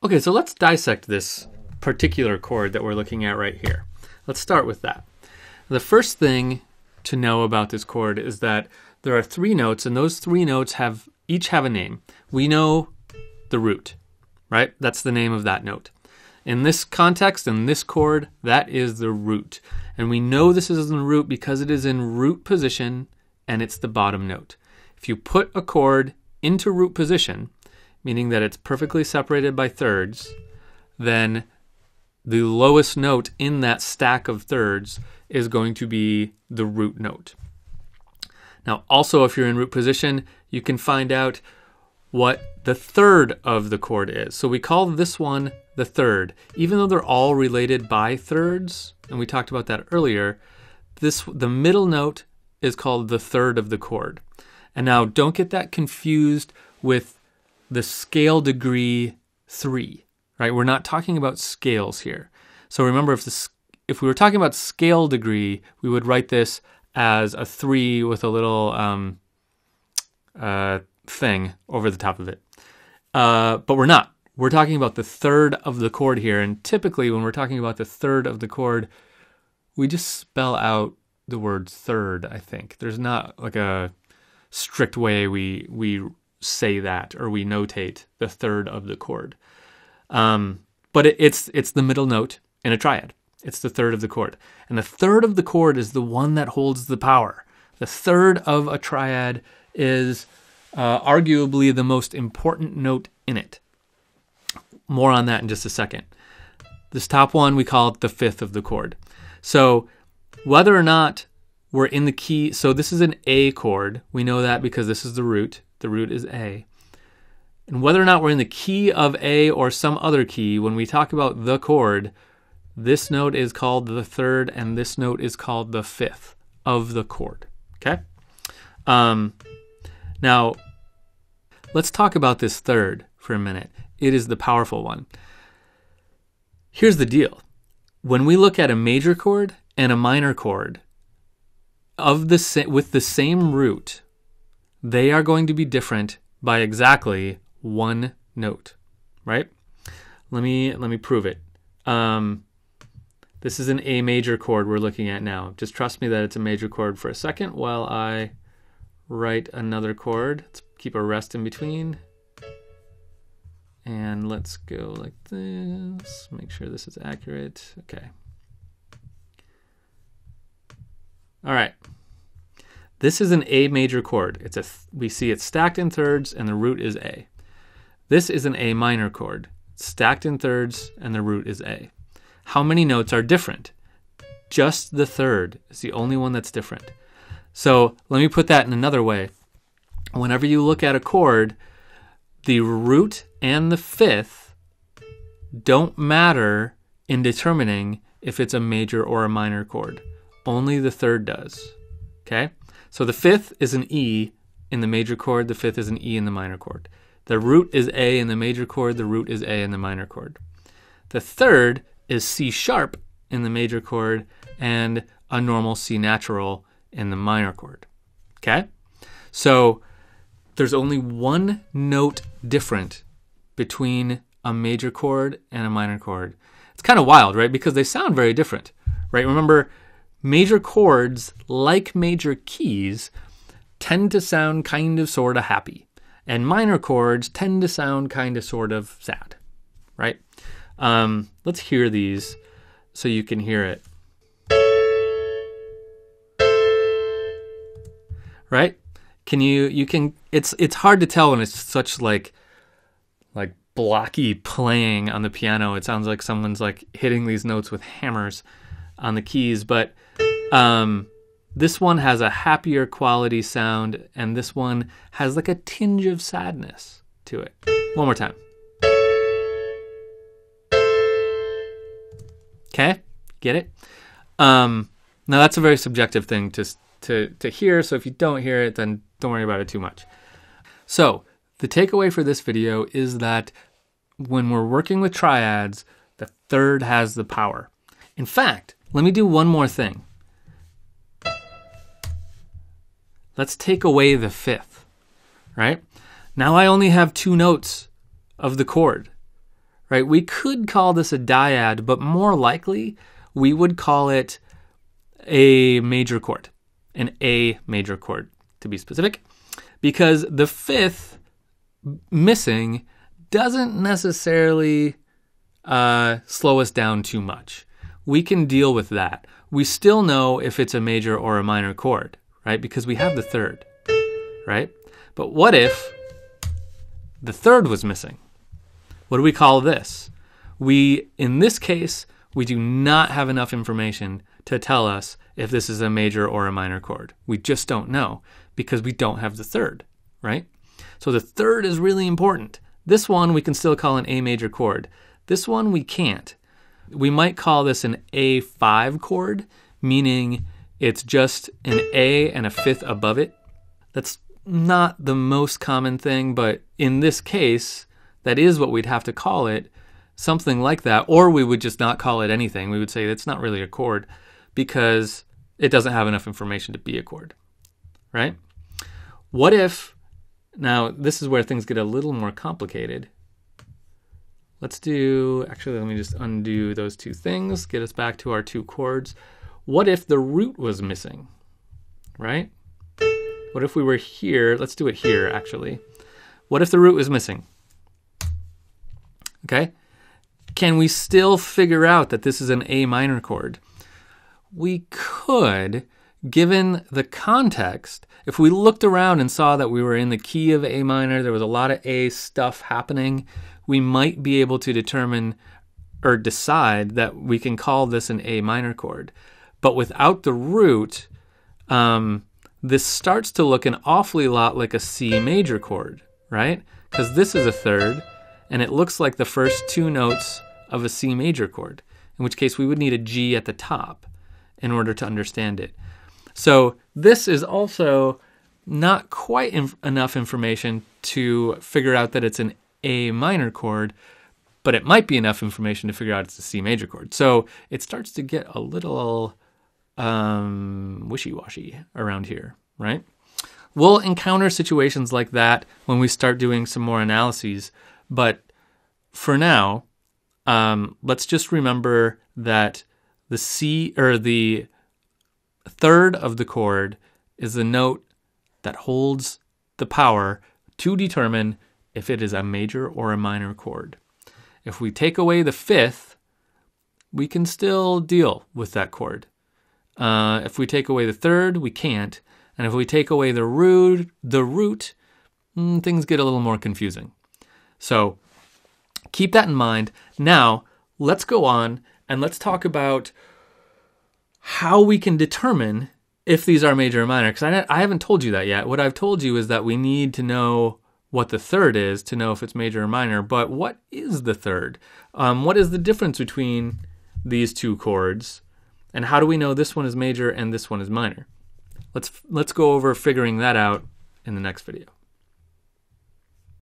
Okay, so let's dissect this particular chord that we're looking at right here. Let's start with that. The first thing to know about this chord is that there are three notes, and those three notes have each have a name. We know the root, right? That's the name of that note. In this context, in this chord, that is the root. And we know this is in the root because it is in root position and it's the bottom note. If you put a chord into root position, meaning that it's perfectly separated by thirds, then the lowest note in that stack of thirds is going to be the root note. Now, also, if you're in root position, you can find out what the third of the chord is. So we call this one the third. Even though they're all related by thirds, and we talked about that earlier, this the middle note is called the third of the chord. And now don't get that confused with the scale degree 3, right? We're not talking about scales here. So remember if this if we were talking about scale degree, we would write this as a 3 with a little um, uh, thing over the top of it. Uh, but we're not. We're talking about the third of the chord here. And typically, when we're talking about the third of the chord, we just spell out the word third, I think. There's not like a strict way we, we say that or we notate the third of the chord. Um, but it, it's, it's the middle note in a triad. It's the third of the chord. And the third of the chord is the one that holds the power. The third of a triad is uh, arguably the most important note in it. More on that in just a second. This top one, we call it the fifth of the chord. So whether or not we're in the key, so this is an A chord. We know that because this is the root. The root is A. And whether or not we're in the key of A or some other key, when we talk about the chord, this note is called the third and this note is called the fifth of the chord. Okay? Um, now, let's talk about this third for a minute. It is the powerful one. Here's the deal when we look at a major chord and a minor chord of the with the same root, they are going to be different by exactly one note, right? Let me let me prove it. Um, this is an A major chord we're looking at now. Just trust me that it's a major chord for a second while I write another chord. Let's keep a rest in between. And let's go like this. Make sure this is accurate. Okay. All right. This is an A major chord. It's a th- we see it stacked in thirds and the root is A. This is an A minor chord. stacked in thirds and the root is A. How many notes are different? Just the third is the only one that's different. So let me put that in another way. Whenever you look at a chord, the root and the fifth don't matter in determining if it's a major or a minor chord. Only the third does. Okay? So the fifth is an E in the major chord, the fifth is an E in the minor chord. The root is A in the major chord, the root is A in the minor chord. The third is C sharp in the major chord and a normal C natural in the minor chord. Okay? So there's only one note different between a major chord and a minor chord. It's kind of wild, right? Because they sound very different, right? Remember, major chords, like major keys, tend to sound kind of sort of happy, and minor chords tend to sound kind of sort of sad, right? Um, let's hear these so you can hear it. Right? Can you you can it's it's hard to tell when it's such like like blocky playing on the piano. It sounds like someone's like hitting these notes with hammers on the keys, but um this one has a happier quality sound and this one has like a tinge of sadness to it. One more time. Okay? Get it? Um now that's a very subjective thing to to to hear, so if you don't hear it then don't worry about it too much. So, the takeaway for this video is that when we're working with triads, the third has the power. In fact, let me do one more thing. Let's take away the fifth, right? Now I only have two notes of the chord, right? We could call this a dyad, but more likely we would call it a major chord, an A major chord to be specific, because the fifth missing doesn't necessarily uh, slow us down too much. We can deal with that. We still know if it's a major or a minor chord, right? Because we have the third, right? But what if the third was missing? What do we call this? We, in this case, we do not have enough information to tell us if this is a major or a minor chord. We just don't know because we don't have the third, right? So the third is really important. This one we can still call an A major chord. This one we can't. We might call this an A5 chord, meaning it's just an A and a fifth above it. That's not the most common thing, but in this case, that is what we'd have to call it, something like that. Or we would just not call it anything. We would say it's not really a chord because it doesn't have enough information to be a chord, right? What if, now this is where things get a little more complicated. Let's do, actually, let me just undo those two things, get us back to our two chords. What if the root was missing, right? What if we were here? Let's do it here, actually. What if the root was missing? Okay. Can we still figure out that this is an A minor chord? We could, given the context. If we looked around and saw that we were in the key of A minor, there was a lot of A stuff happening, we might be able to determine or decide that we can call this an A minor chord. But without the root, um, this starts to look an awfully lot like a C major chord, right? Because this is a third, and it looks like the first two notes of a C major chord, in which case we would need a G at the top in order to understand it. So this is also not quite inf- enough information to figure out that it's an A minor chord, but it might be enough information to figure out it's a C major chord. So it starts to get a little um, wishy washy around here, right? We'll encounter situations like that when we start doing some more analyses, but for now, um, let's just remember that the C or the third of the chord is the note that holds the power to determine if it is a major or a minor chord. If we take away the fifth, we can still deal with that chord. Uh, if we take away the third, we can't. And if we take away the root, the root, mm, things get a little more confusing. So keep that in mind. Now, let's go on and let's talk about how we can determine if these are major or minor. Because I, I haven't told you that yet. What I've told you is that we need to know what the third is to know if it's major or minor. But what is the third? Um, what is the difference between these two chords? And how do we know this one is major and this one is minor? Let's let's go over figuring that out in the next video.